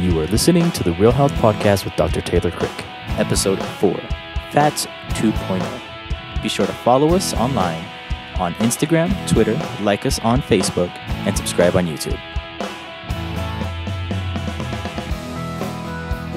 You are listening to the Real Health Podcast with Dr. Taylor Krick, Episode 4 Fats 2.0. Be sure to follow us online on Instagram, Twitter, like us on Facebook, and subscribe on YouTube.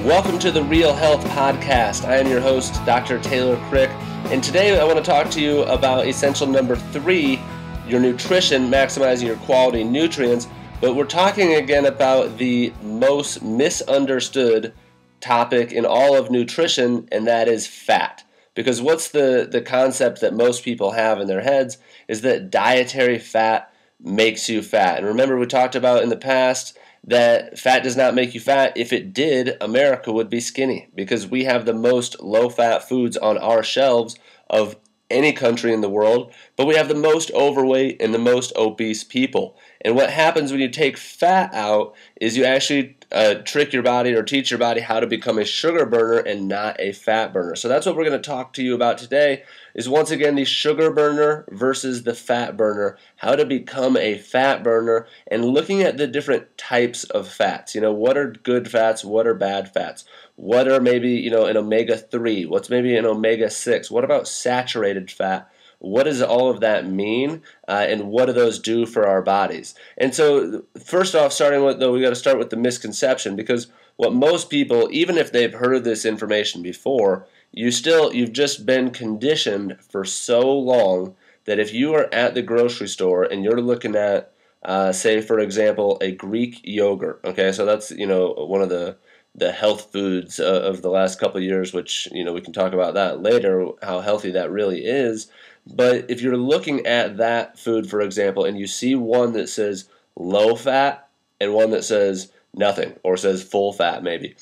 Welcome to the Real Health Podcast. I am your host, Dr. Taylor Krick, and today I want to talk to you about essential number three your nutrition, maximizing your quality nutrients. But we're talking again about the most misunderstood topic in all of nutrition, and that is fat. Because what's the, the concept that most people have in their heads is that dietary fat makes you fat. And remember, we talked about in the past that fat does not make you fat. If it did, America would be skinny because we have the most low fat foods on our shelves of any country in the world, but we have the most overweight and the most obese people. And what happens when you take fat out is you actually uh, trick your body or teach your body how to become a sugar burner and not a fat burner. So that's what we're going to talk to you about today is once again the sugar burner versus the fat burner, how to become a fat burner and looking at the different types of fats. You know, what are good fats, what are bad fats? What are maybe, you know, an omega 3? What's maybe an omega 6? What about saturated fat? What does all of that mean uh, and what do those do for our bodies? And so first off starting with though we got to start with the misconception because what most people even if they've heard this information before you still you've just been conditioned for so long that if you are at the grocery store and you're looking at uh, say for example a greek yogurt okay? So that's you know one of the the health foods uh, of the last couple of years which you know we can talk about that later how healthy that really is but if you're looking at that food, for example, and you see one that says low fat and one that says nothing or says full fat, maybe,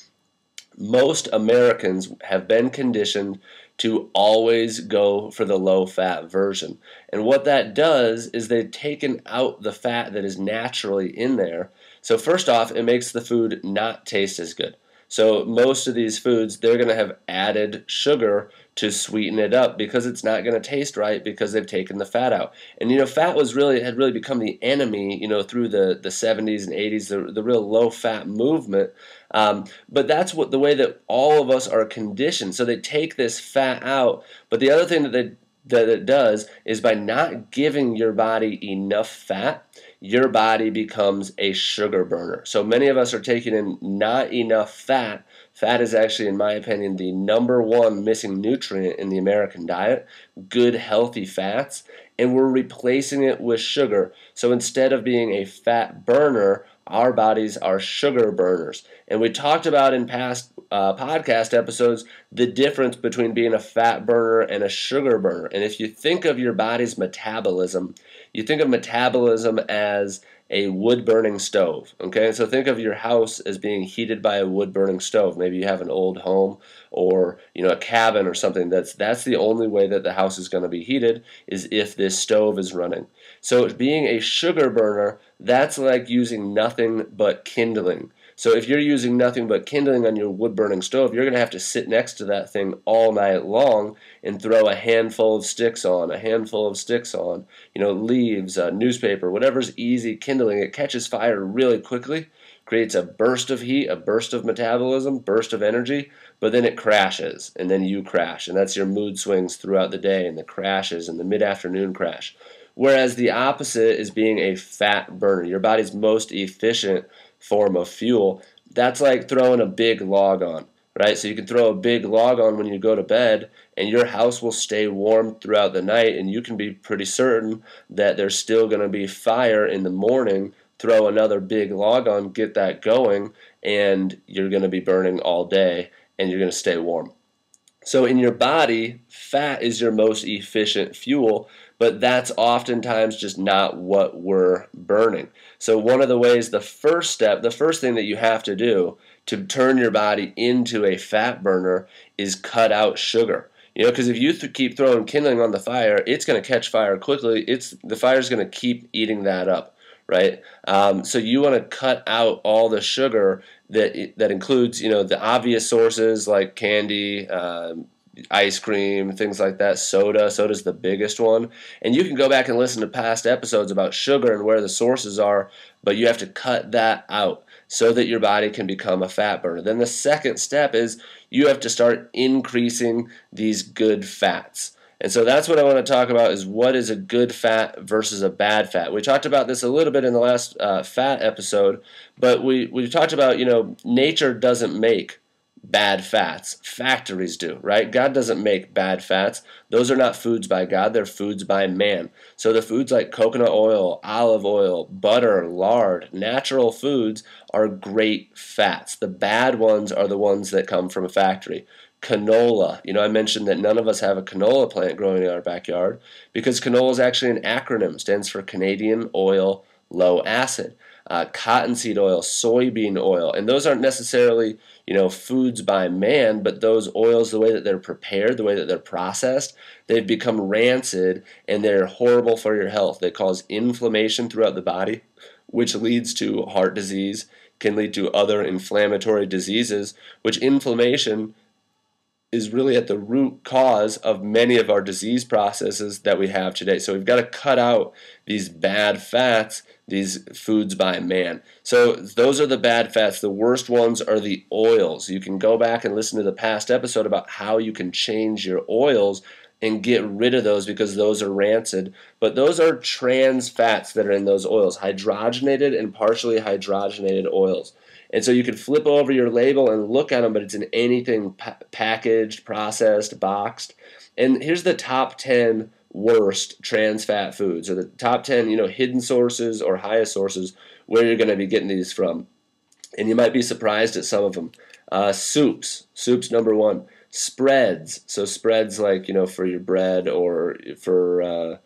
most Americans have been conditioned to always go for the low fat version. And what that does is they've taken out the fat that is naturally in there. So, first off, it makes the food not taste as good. So, most of these foods, they're going to have added sugar to sweeten it up because it's not going to taste right because they've taken the fat out. And you know, fat was really had really become the enemy, you know, through the the 70s and 80s, the, the real low fat movement. Um, but that's what the way that all of us are conditioned. So they take this fat out. But the other thing that they that it does is by not giving your body enough fat, your body becomes a sugar burner. So many of us are taking in not enough fat Fat is actually, in my opinion, the number one missing nutrient in the American diet. Good, healthy fats. And we're replacing it with sugar. So instead of being a fat burner, our bodies are sugar burners. And we talked about in past uh, podcast episodes the difference between being a fat burner and a sugar burner. And if you think of your body's metabolism, you think of metabolism as a wood burning stove. Okay, so think of your house as being heated by a wood burning stove. Maybe you have an old home or you know a cabin or something. That's that's the only way that the house is going to be heated is if this stove is running. So being a sugar burner, that's like using nothing but kindling. So if you're using nothing but kindling on your wood burning stove, you're going to have to sit next to that thing all night long and throw a handful of sticks on, a handful of sticks on, you know, leaves, uh, newspaper, whatever's easy kindling. It catches fire really quickly, creates a burst of heat, a burst of metabolism, burst of energy, but then it crashes and then you crash. And that's your mood swings throughout the day and the crashes and the mid afternoon crash. Whereas the opposite is being a fat burner. Your body's most efficient form of fuel. That's like throwing a big log on, right? So you can throw a big log on when you go to bed, and your house will stay warm throughout the night, and you can be pretty certain that there's still going to be fire in the morning. Throw another big log on, get that going, and you're going to be burning all day, and you're going to stay warm. So, in your body, fat is your most efficient fuel, but that's oftentimes just not what we're burning. So, one of the ways, the first step, the first thing that you have to do to turn your body into a fat burner is cut out sugar. You know, because if you th- keep throwing kindling on the fire, it's going to catch fire quickly. It's the fire's going to keep eating that up, right? Um, so you want to cut out all the sugar that that includes, you know, the obvious sources like candy, um, ice cream, things like that, soda. Soda's the biggest one. And you can go back and listen to past episodes about sugar and where the sources are, but you have to cut that out. so that your body can become a fat burner. Then the second step is you have to start increasing these good fats. And so that's what I want to talk about is what is a good fat versus a bad fat. We talked about this a little bit in the last uh, fat episode, but we, we talked about, you know, nature doesn't make bad fats. Factories do, right? God doesn't make bad fats. Those are not foods by God, they're foods by man. So the foods like coconut oil, olive oil, butter, lard, natural foods are great fats. The bad ones are the ones that come from a factory. Canola. You know, I mentioned that none of us have a canola plant growing in our backyard because canola is actually an acronym, stands for Canadian Oil Low Acid. Uh, cottonseed oil, soybean oil, and those aren't necessarily you know foods by man, but those oils, the way that they're prepared, the way that they're processed, they've become rancid and they're horrible for your health. They cause inflammation throughout the body, which leads to heart disease, can lead to other inflammatory diseases, which inflammation is really at the root cause of many of our disease processes that we have today. So we've got to cut out these bad fats, these foods by man. So those are the bad fats. The worst ones are the oils. You can go back and listen to the past episode about how you can change your oils and get rid of those because those are rancid. But those are trans fats that are in those oils, hydrogenated and partially hydrogenated oils. And so you can flip over your label and look at them, but it's in anything pa- packaged, processed, boxed. And here's the top 10 worst trans fat foods, or the top 10, you know, hidden sources or highest sources where you're going to be getting these from. And you might be surprised at some of them. Uh, soups, soups number one. Spreads, so spreads like, you know, for your bread or for uh,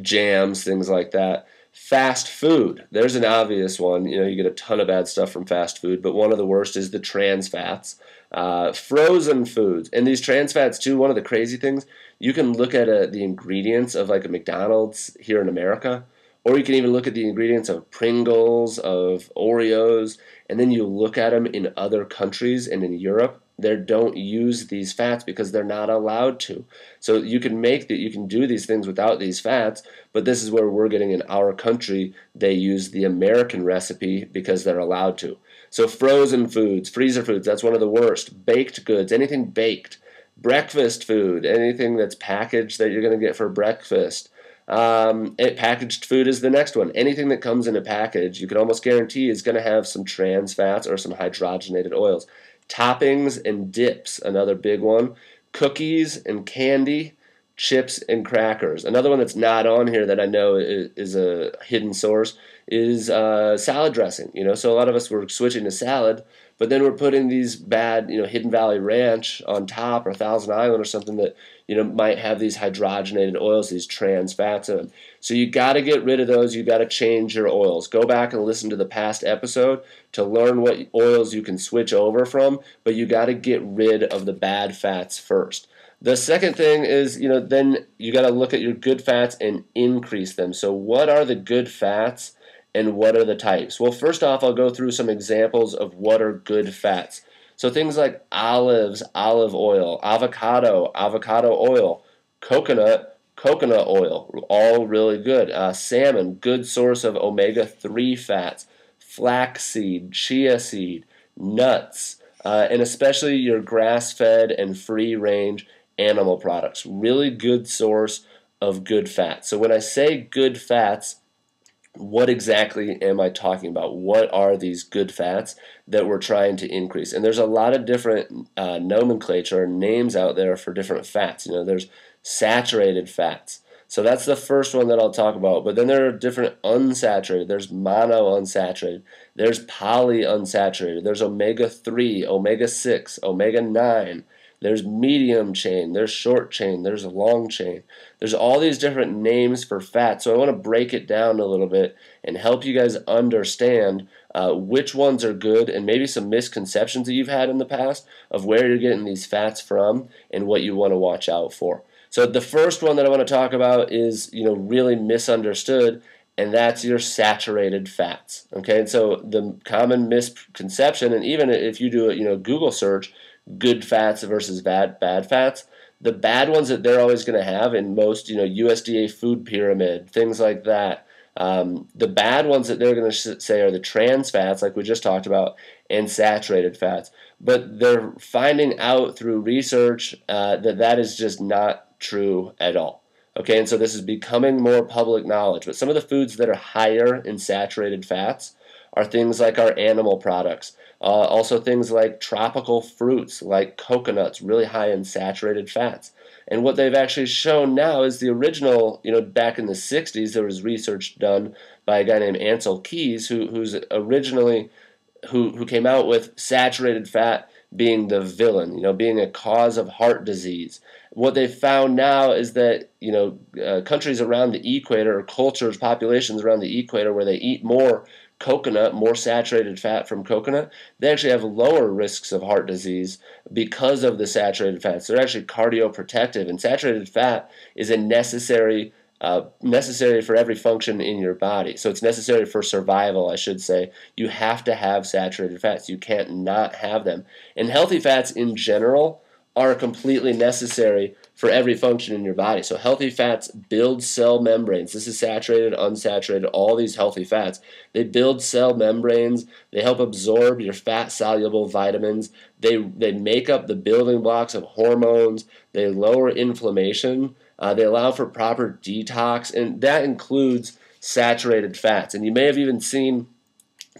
jams, things like that. Fast food. There's an obvious one. You know, you get a ton of bad stuff from fast food, but one of the worst is the trans fats. Uh, frozen foods. And these trans fats, too, one of the crazy things, you can look at a, uh, the ingredients of like a McDonald's here in America, or you can even look at the ingredients of Pringles, of Oreos, and then you look at them in other countries and in Europe, they don't use these fats because they're not allowed to. So you can make that you can do these things without these fats, but this is where we're getting in our country they use the American recipe because they're allowed to. So frozen foods, freezer foods, that's one of the worst. Baked goods, anything baked. Breakfast food, anything that's packaged that you're going to get for breakfast. Um, it, packaged food is the next one. Anything that comes in a package, you can almost guarantee is going to have some trans fats or some hydrogenated oils. Toppings and dips, another big one. Cookies and candy, chips and crackers. Another one that's not on here that I know is, a hidden source is uh, salad dressing. You know, so a lot of us were switching to salad, but then we're putting these bad, you know, Hidden Valley Ranch on top or Thousand Island or something that you know might have these hydrogenated oils, these trans fats in them. So you got to get rid of those. You got to change your oils. Go back and listen to the past episode to learn what oils you can switch over from, but you got to get rid of the bad fats first. The second thing is, you know, then you got to look at your good fats and increase them. So what are the good fats? and what are the types? Well, first off, I'll go through some examples of what are good fats. So things like olives, olive oil, avocado, avocado oil, coconut, coconut oil, all really good. Uh, salmon, good source of omega 3 fats. Flaxseed, chia seed, nuts, uh, and especially your grass fed and free range animal products. Really good source of good fats. So when I say good fats, what exactly am I talking about? What are these good fats that we're trying to increase? And there's a lot of different uh, nomenclature names out there for different fats. You know, there's saturated fats. So that's the first one that I'll talk about. But then there are different unsaturated. There's mono unsaturated. There's poly unsaturated. There's omega 3, omega 6, omega 9. There's medium chain, there's short chain, there's long chain. There's all these different names for fat. So I want to break it down a little bit and help you guys understand uh, which ones are good and maybe some misconceptions that you've had in the past of where you're getting these fats from and what you want to watch out for. So the first one that I want to talk about is, you know, really misunderstood and that's your saturated fats. Okay, and so the common misconception, and even if you do a you know Google search, good fats versus bad bad fats. The bad ones that they're always going to have in most, you know, USDA food pyramid, things like that, Um, the bad ones that they're going to say are the trans fats, like we just talked about, and saturated fats. But they're finding out through research uh, that that is just not true at all. Okay, and so this is becoming more public knowledge. But some of the foods that are higher in saturated fats are things like our animal products. Uh, also, things like tropical fruits, like coconuts, really high in saturated fats. And what they've actually shown now is the original, you know, back in the 60s, there was research done by a guy named Ancel Keys, who, who's originally, who, who came out with saturated fat being the villain, you know, being a cause of heart disease. What they found now is that, you know, uh, countries around the equator, or cultures, populations around the equator where they eat more coconut, more saturated fat from coconut, they actually have lower risks of heart disease because of the saturated fats. They're actually cardioprotective, and saturated fat is a necessary uh, necessary for every function in your body. So it's necessary for survival, I should say. You have to have saturated fats. You can't not have them. And healthy fats in general are completely necessary for every function in your body. So healthy fats build cell membranes. This is saturated, unsaturated, all these healthy fats. They build cell membranes. They help absorb your fat soluble vitamins. They, they make up the building blocks of hormones. They lower inflammation. Uh, they allow for proper detox, and that includes saturated fats. And you may have even seen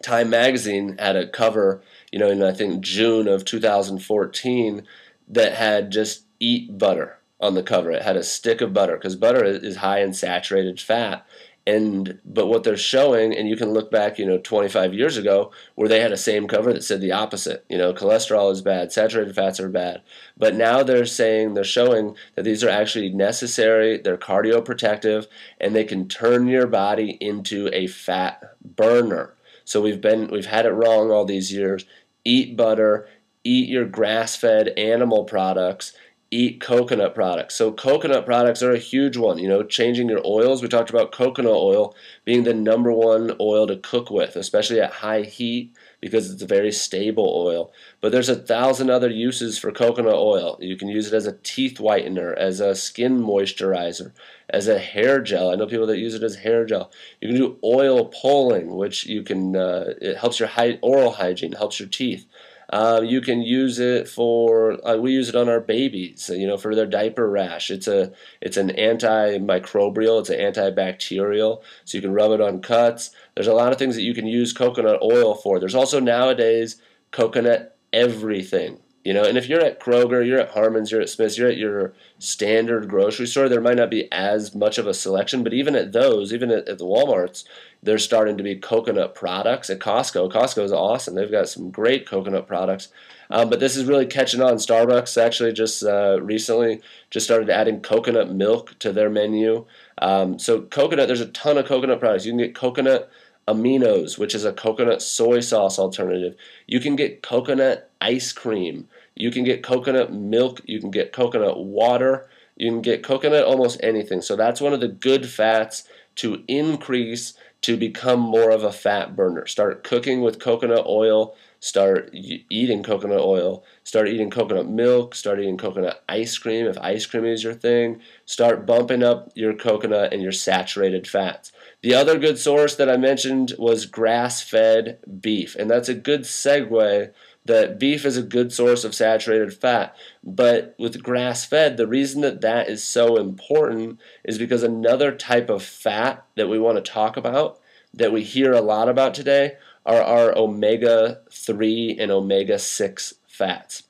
Time Magazine had a cover, you know, in I think June of 2014 that had just eat butter on the cover. It had a stick of butter because butter is high in saturated fat. And but what they're showing, and you can look back, you know, 25 years ago, where they had a same cover that said the opposite. You know, cholesterol is bad, saturated fats are bad. But now they're saying they're showing that these are actually necessary. They're cardioprotective, and they can turn your body into a fat burner. So we've been we've had it wrong all these years. Eat butter, eat your grass-fed animal products eat coconut products. So coconut products are a huge one. You know, changing your oils. We talked about coconut oil being the number one oil to cook with, especially at high heat because it's a very stable oil. But there's a thousand other uses for coconut oil. You can use it as a teeth whitener, as a skin moisturizer, as a hair gel. I know people that use it as hair gel. You can do oil pulling, which you can uh, it helps your oral hygiene, helps your teeth. Uh, you can use it for uh, we use it on our babies, you know, for their diaper rash. It's a it's an antimicrobial, it's an antibacterial, so you can rub it on cuts. There's a lot of things that you can use coconut oil for. There's also nowadays coconut everything. You know, and if you're at Kroger, you're at Harmon's, you're at Smith's, you're at your standard grocery store, there might not be as much of a selection, but even at those, even at, at the Walmarts, there's starting to be coconut products. At Costco, Costco is awesome. They've got some great coconut products. Um, but this is really catching on. Starbucks actually just uh, recently just started adding coconut milk to their menu. Um, so coconut, there's a ton of coconut products. You can get coconut aminos, which is a coconut soy sauce alternative. You can get coconut ice cream. You can get coconut milk. You can get coconut water. You can get coconut almost anything. So that's one of the good fats to increase to become more of a fat burner. Start cooking with coconut oil. Start eating coconut oil. Start eating coconut milk. Start eating coconut ice cream if ice cream is your thing. Start bumping up your coconut and your saturated fats. The other good source that I mentioned was grass fed beef, and that's a good segue that beef is a good source of saturated fat. But with grass fed, the reason that that is so important is because another type of fat that we want to talk about that we hear a lot about today are our omega 3 and omega 6 fats.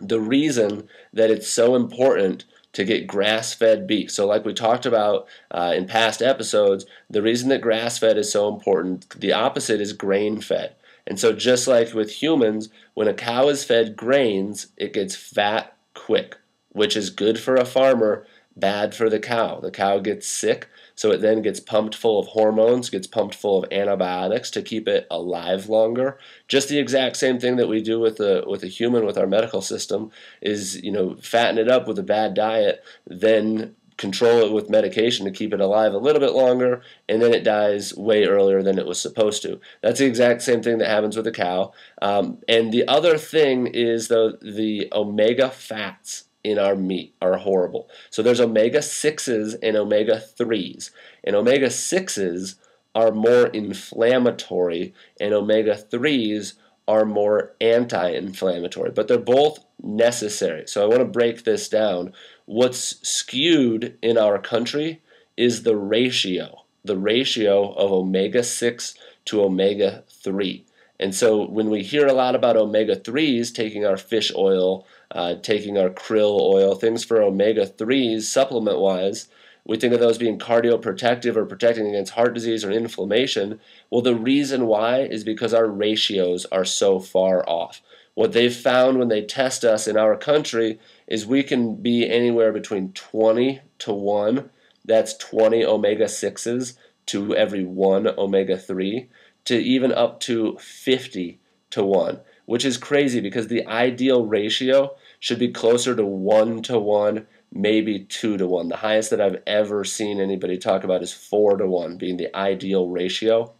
The reason that it's so important to get grass fed beef. So, like we talked about uh, in past episodes, the reason that grass fed is so important, the opposite is grain fed. And so, just like with humans, when a cow is fed grains, it gets fat quick, which is good for a farmer, bad for the cow. The cow gets sick, so it then gets pumped full of hormones, gets pumped full of antibiotics to keep it alive longer. Just the exact same thing that we do with a with a human with our medical system is, you know, fatten it up with a bad diet, then control it with medication to keep it alive a little bit longer, and then it dies way earlier than it was supposed to. That's the exact same thing that happens with a cow. Um, and the other thing is the the omega fats in our meat are horrible. So there's omega 6s and omega 3s. And omega 6s are more inflammatory and omega 3s are more anti-inflammatory, but they're both necessary. So I want to break this down. What's skewed in our country is the ratio, the ratio of omega 6 to omega 3. And so when we hear a lot about omega 3s, taking our fish oil, uh, taking our krill oil, things for omega 3s supplement wise, we think of those being cardioprotective or protecting against heart disease or inflammation. Well, the reason why is because our ratios are so far off. What they've found when they test us in our country is we can be anywhere between 20 to 1, that's 20 omega 6s to every one omega 3, to even up to 50 to 1, which is crazy because the ideal ratio should be closer to 1 to 1 maybe two to one. The highest that I've ever seen anybody talk about is four to one being the ideal ratio.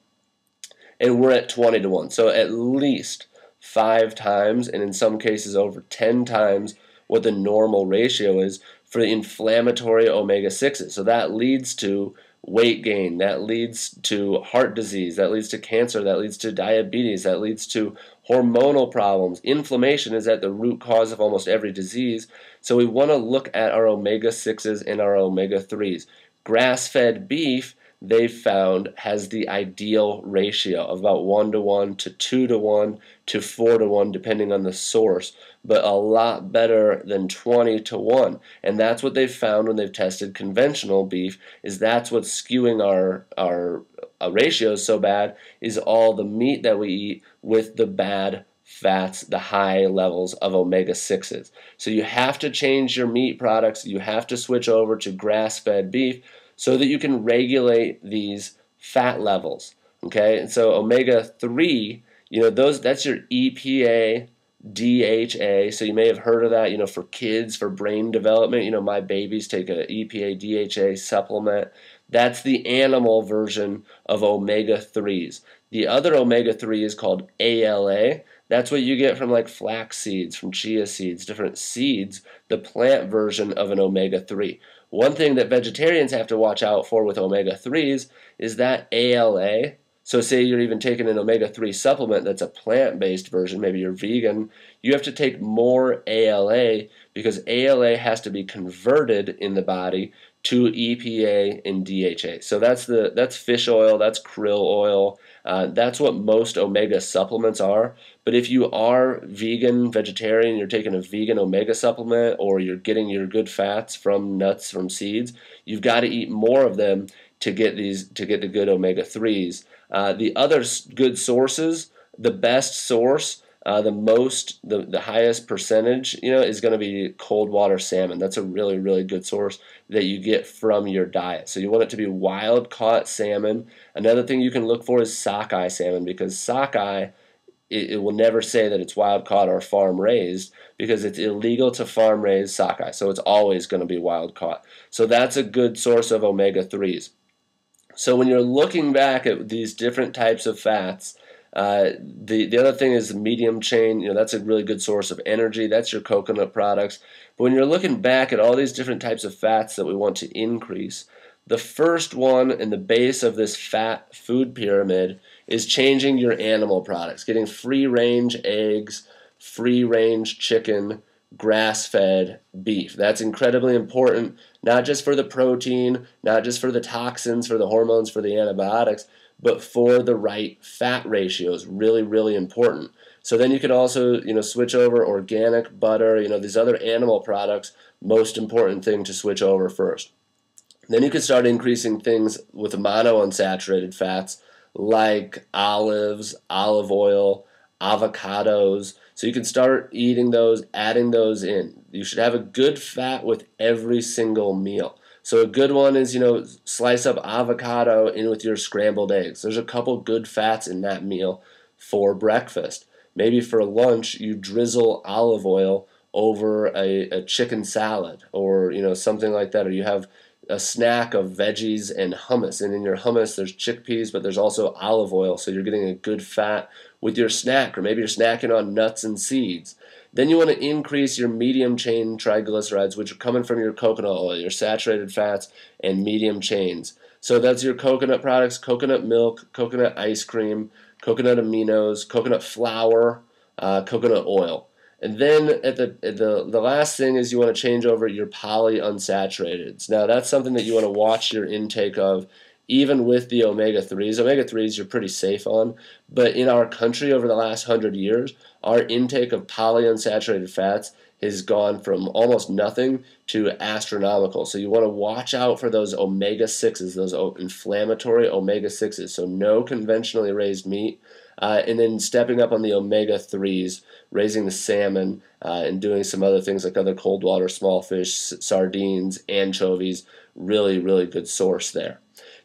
And we're at 20 to one. So at least five times, and in some cases over 10 times, what the normal ratio is for the inflammatory omega 6s. So that leads to weight gain, that leads to heart disease, that leads to cancer, that leads to diabetes, that leads to hormonal problems. Inflammation is at the root cause of almost every disease. So we want to look at our omega 6s and our omega 3s. Grass fed beef, they found, has the ideal ratio of about 1 to 1 to 2 to 1 to 4 to 1, depending on the source, but a lot better than 20 to 1. And that's what they've found when they've tested conventional beef, is that's what's skewing our, our, our uh, ratios so bad, is all the meat that we eat with the bad fats, the high levels of omega 6s. So you have to change your meat products, you have to switch over to grass fed beef so that you can regulate these fat levels. Okay, and so omega 3, you know, those that's your EPA, DHA. So you may have heard of that, you know, for kids, for brain development. You know, my babies take a EPA, DHA supplement. That's the animal version of omega 3s. The other omega 3 is called ALA. That's what you get from like flax seeds, from chia seeds, different seeds, the plant version of an omega 3. One thing that vegetarians have to watch out for with omega 3s is that ALA. So, say you're even taking an omega 3 supplement that's a plant based version, maybe you're vegan, you have to take more ALA because ALA has to be converted in the body to EPA and DHA. So that's the that's fish oil, that's krill oil, uh, that's what most omega supplements are. But if you are vegan, vegetarian, you're taking a vegan omega supplement, or you're getting your good fats from nuts, from seeds, you've got to eat more of them to get these to get the good omega threes. Uh, the other good sources, the best source uh, the most, the, the highest percentage, you know, is going to be cold water salmon. That's a really, really good source that you get from your diet. So you want it to be wild caught salmon. Another thing you can look for is sockeye salmon because sockeye, it, it will never say that it's wild caught or farm raised because it's illegal to farm raise sockeye. So it's always going to be wild caught. So that's a good source of omega 3s. So when you're looking back at these different types of fats, uh, the the other thing is medium chain. You know that's a really good source of energy. That's your coconut products. But when you're looking back at all these different types of fats that we want to increase, the first one in the base of this fat food pyramid is changing your animal products, getting free range eggs, free range chicken, grass fed beef. That's incredibly important, not just for the protein, not just for the toxins, for the hormones, for the antibiotics, but for the right fat ratio is Really, really important. So then you could also, you know, switch over organic butter, you know, these other animal products, most important thing to switch over first. Then you could start increasing things with monounsaturated fats like olives, olive oil, avocados. So you can start eating those, adding those in. You should have a good fat with every single meal. So a good one is, you know, slice up avocado in with your scrambled eggs. There's a couple good fats in that meal for breakfast. Maybe for lunch, you drizzle olive oil over a, a chicken salad or, you know, something like that. Or you have a snack of veggies and hummus. And in your hummus, there's chickpeas, but there's also olive oil. So you're getting a good fat with your snack, or maybe you're snacking on nuts and seeds. Then you want to increase your medium chain triglycerides, which are coming from your coconut oil, your saturated fats, and medium chains. So that's your coconut products, coconut milk, coconut ice cream, coconut aminos, coconut flour, uh, coconut oil. And then at the, at the the last thing is you want to change over your polyunsaturated. Now that's something that you want to watch your intake of even with the omega 3s. Omega 3s you're pretty safe on, but in our country over the last 100 years, our intake of polyunsaturated fats has gone from almost nothing to astronomical. So you want to watch out for those omega 6s, those inflammatory omega 6s. So no conventionally raised meat. Uh, and then stepping up on the omega 3s, raising the salmon, uh, and doing some other things like other cold water small fish, sardines, anchovies. Really, really good source there.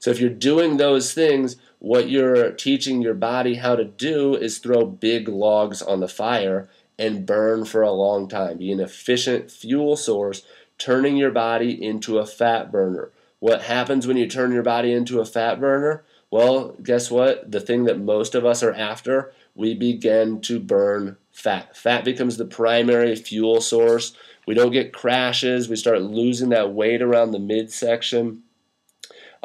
So if you're doing those things, what you're teaching your body how to do is throw big logs on the fire and burn for a long time. Be an efficient fuel source, turning your body into a fat burner. What happens when you turn your body into a fat burner? Well, guess what? The thing that most of us are after, we begin to burn fat. Fat becomes the primary fuel source. We don't get crashes. We start losing that weight around the midsection.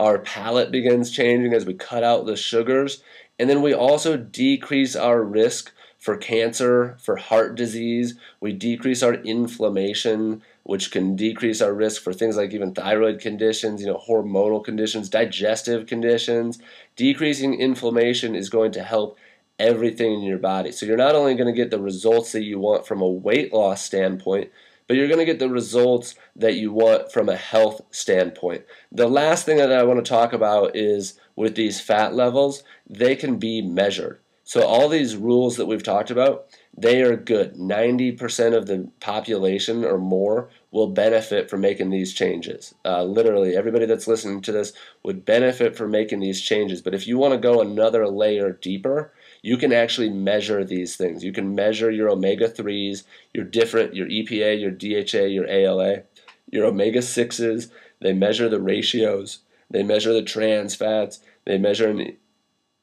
Our palate begins changing as we cut out the sugars. And then we also decrease our risk for cancer, for heart disease. We decrease our inflammation, which can decrease our risk for things like even thyroid conditions, you know, hormonal conditions, digestive conditions. Decreasing inflammation is going to help everything in your body. So you're not only going to get the results that you want from a weight loss standpoint, but you're going to get the results that you want from a health standpoint. The last thing that I want to talk about is with these fat levels, they can be measured. So all these rules that we've talked about, they are good. 90% of the population or more will benefit from making these changes. Uh, literally, everybody that's listening to this would benefit from making these changes. But if you want to go another layer deeper, you can actually measure these things. You can measure your omega 3s, your different, your EPA, your DHA, your ALA, your omega 6s. They measure the ratios, they measure the trans fats, they measure an,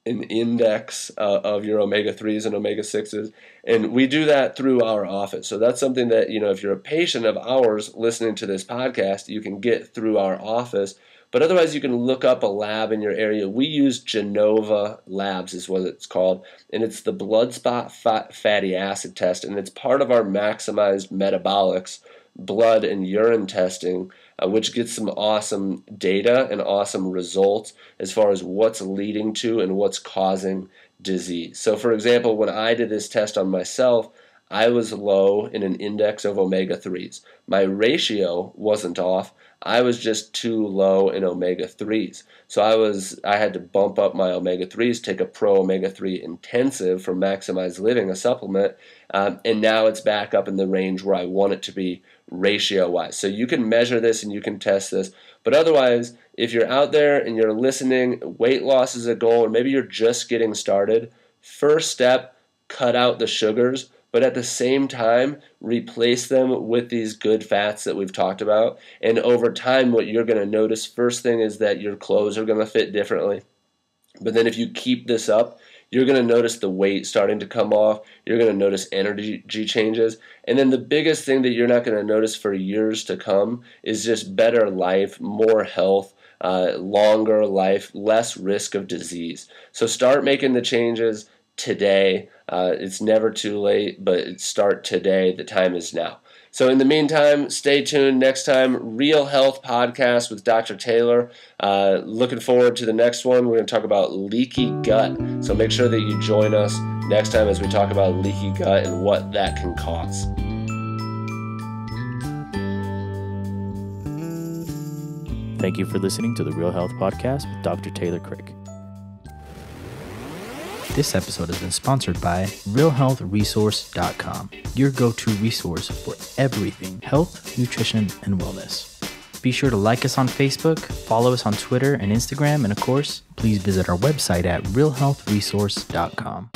an index uh, of your omega 3s and omega 6s. And we do that through our office. So that's something that, you know, if you're a patient of ours listening to this podcast, you can get through our office but otherwise, you can look up a lab in your area. We use Genova Labs, is what it's called, and it's the blood spot fat, fatty acid test, and it's part of our maximized metabolics blood and urine testing, uh, which gets some awesome data and awesome results as far as what's leading to and what's causing disease. So, for example, when I did this test on myself, I was low in an index of omega 3s. My ratio wasn't off, I was just too low in omega 3s. So I was I had to bump up my omega 3s, take a pro omega 3 intensive for Maximized Living, a supplement, um, and now it's back up in the range where I want it to be ratio wise. So you can measure this and you can test this. But otherwise, if you're out there and you're listening, weight loss is a goal, or maybe you're just getting started, first step, cut out the sugars but at the same time, replace them with these good fats that we've talked about. And over time, what you're going to notice first thing is that your clothes are going to fit differently. But then if you keep this up, you're going to notice the weight starting to come off. You're going to notice energy changes. And then the biggest thing that you're not going to notice for years to come is just better life, more health, uh, longer life, less risk of disease. So start making the changes today. Uh, it's never too late, but start today. The time is now. So, in the meantime, stay tuned. Next time, Real Health Podcast with Dr. Taylor. Uh, looking forward to the next one. We're going to talk about leaky gut. So, make sure that you join us next time as we talk about leaky gut and what that can cause. Thank you for listening to the Real Health Podcast with Dr. Taylor Krick. This episode has been sponsored by RealHealthResource.com, your go to resource for everything health, nutrition, and wellness. Be sure to like us on Facebook, follow us on Twitter and Instagram, and of course, please visit our website at RealHealthResource.com.